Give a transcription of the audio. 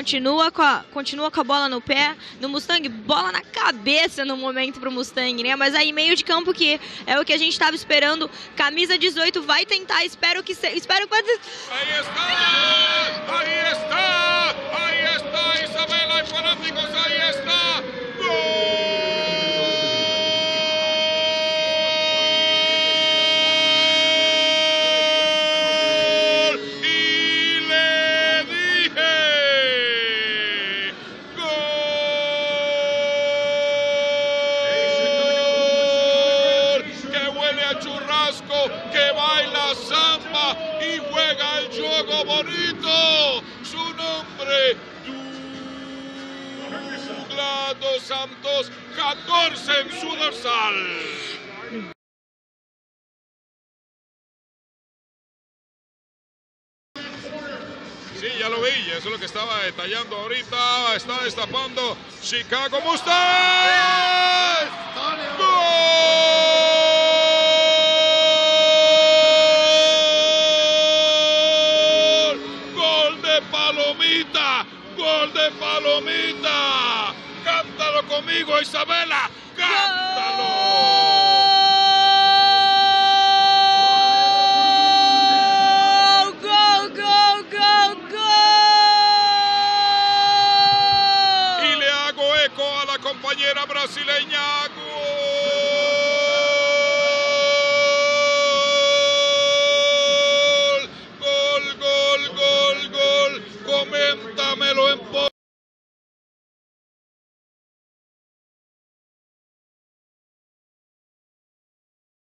Continua com, a, continua com a bola no pé, no Mustang, bola na cabeça no momento pro Mustang, né? Mas aí meio de campo que é o que a gente estava esperando. Camisa 18 vai tentar, espero que se, espero que Aí está! Churrasco, que baila samba y juega el juego bonito. Su nombre, Douglas Santos, 14 en su dorsal. Sí, ya lo vi, es lo que estaba detallando ahorita. Está destapando Chicago Mustang. Palomita! ¡Gol de Palomita! ¡Cántalo conmigo, Isabela! ¡Cántalo! Gol, gol, gol, gol! Y le hago eco a la compañera brasileña